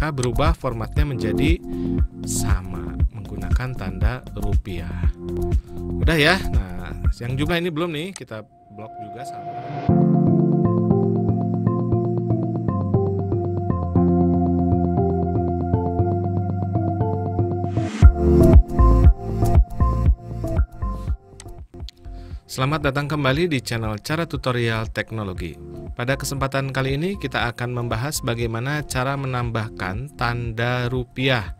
maka berubah formatnya menjadi sama menggunakan tanda rupiah. Udah ya. Nah, yang jumlah ini belum nih, kita blok juga sama. Selamat datang kembali di channel Cara Tutorial Teknologi. Pada kesempatan kali ini kita akan membahas bagaimana cara menambahkan tanda rupiah.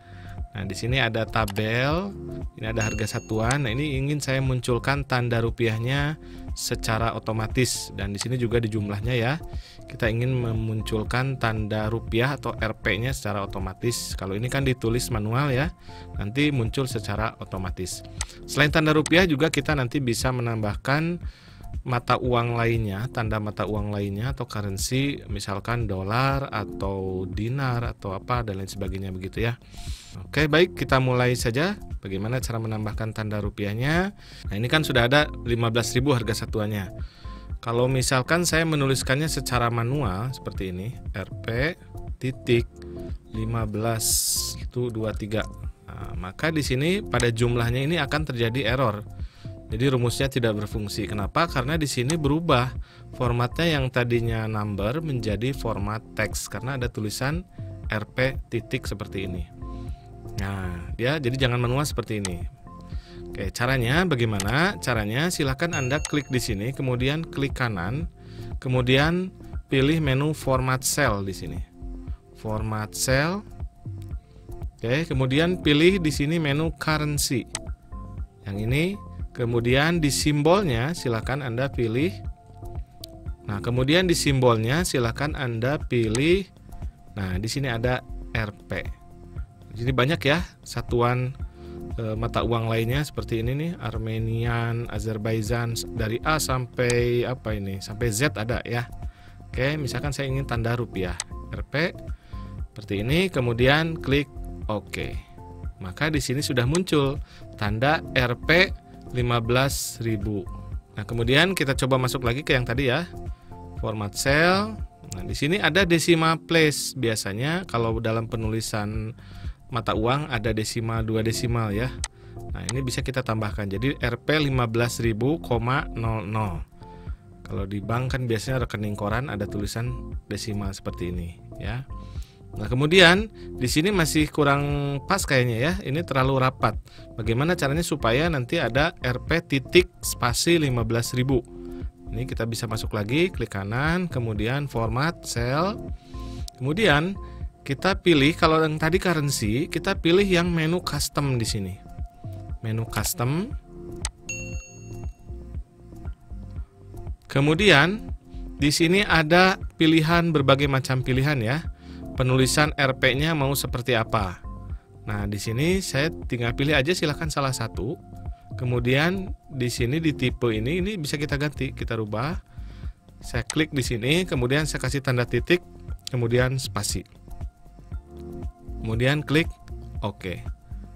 Nah, di sini ada tabel, ini ada harga satuan. Nah, ini ingin saya munculkan tanda rupiahnya secara otomatis dan di sini juga di jumlahnya ya. Kita ingin memunculkan tanda rupiah atau Rp-nya secara otomatis. Kalau ini kan ditulis manual ya, nanti muncul secara otomatis. Selain tanda rupiah juga kita nanti bisa menambahkan mata uang lainnya, tanda mata uang lainnya atau currency, misalkan dolar atau dinar atau apa dan lain sebagainya begitu ya. Oke, baik kita mulai saja bagaimana cara menambahkan tanda rupiahnya. Nah, ini kan sudah ada 15.000 harga satuannya. Kalau misalkan saya menuliskannya secara manual seperti ini, Rp titik 15 itu 23. Nah, maka di sini pada jumlahnya ini akan terjadi error jadi rumusnya tidak berfungsi. Kenapa? Karena di sini berubah formatnya yang tadinya number menjadi format teks karena ada tulisan rp titik seperti ini. Nah, ya jadi jangan manual seperti ini. Oke, caranya bagaimana? Caranya silahkan Anda klik di sini, kemudian klik kanan, kemudian pilih menu format cell di sini. Format cell. Oke, kemudian pilih di sini menu currency. Yang ini Kemudian di simbolnya silakan Anda pilih. Nah, kemudian di simbolnya silakan Anda pilih. Nah, di sini ada Rp. Jadi banyak ya satuan e, mata uang lainnya seperti ini nih, Armenian, Azerbaijan dari A sampai apa ini? Sampai Z ada ya. Oke, misalkan saya ingin tanda rupiah, Rp seperti ini, kemudian klik OK. Maka di sini sudah muncul tanda Rp 15.000. Nah, kemudian kita coba masuk lagi ke yang tadi ya. Format cell. Nah, di sini ada decimal place. Biasanya kalau dalam penulisan mata uang ada desimal dua desimal ya. Nah, ini bisa kita tambahkan. Jadi Rp 15.000,00. Kalau di bank kan biasanya rekening koran ada tulisan desimal seperti ini ya. Nah, kemudian di sini masih kurang pas kayaknya ya. Ini terlalu rapat. Bagaimana caranya supaya nanti ada RP titik spasi 15.000. Ini kita bisa masuk lagi, klik kanan, kemudian format cell. Kemudian kita pilih kalau yang tadi currency, kita pilih yang menu custom di sini. Menu custom. Kemudian di sini ada pilihan berbagai macam pilihan ya penulisan RP-nya mau seperti apa. Nah, di sini saya tinggal pilih aja silahkan salah satu. Kemudian di sini di tipe ini ini bisa kita ganti, kita rubah. Saya klik di sini, kemudian saya kasih tanda titik, kemudian spasi. Kemudian klik OK.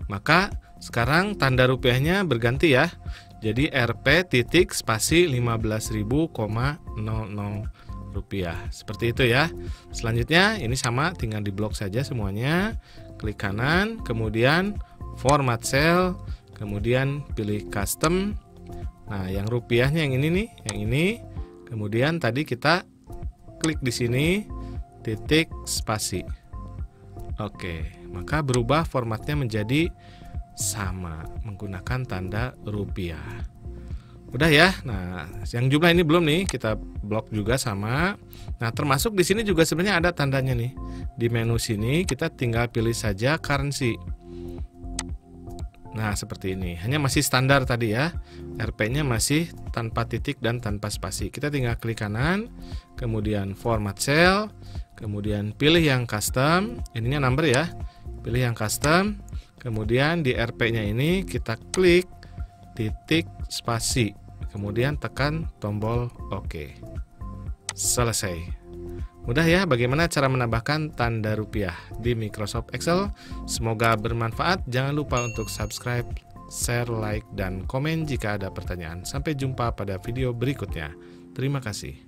Maka sekarang tanda rupiahnya berganti ya. Jadi RP titik spasi 15.000,00 rupiah. Seperti itu ya. Selanjutnya ini sama tinggal di blok saja semuanya. Klik kanan, kemudian format cell, kemudian pilih custom. Nah, yang rupiahnya yang ini nih, yang ini. Kemudian tadi kita klik di sini titik spasi. Oke, maka berubah formatnya menjadi sama menggunakan tanda rupiah. Udah ya. Nah, yang jumlah ini belum nih, kita blok juga sama. Nah, termasuk di sini juga sebenarnya ada tandanya nih. Di menu sini kita tinggal pilih saja currency. Nah, seperti ini. Hanya masih standar tadi ya. RP-nya masih tanpa titik dan tanpa spasi. Kita tinggal klik kanan, kemudian format cell, kemudian pilih yang custom. Ininya number ya. Pilih yang custom. Kemudian di RP-nya ini kita klik titik spasi kemudian tekan tombol OK. Selesai. Mudah ya bagaimana cara menambahkan tanda rupiah di Microsoft Excel. Semoga bermanfaat. Jangan lupa untuk subscribe, share, like, dan komen jika ada pertanyaan. Sampai jumpa pada video berikutnya. Terima kasih.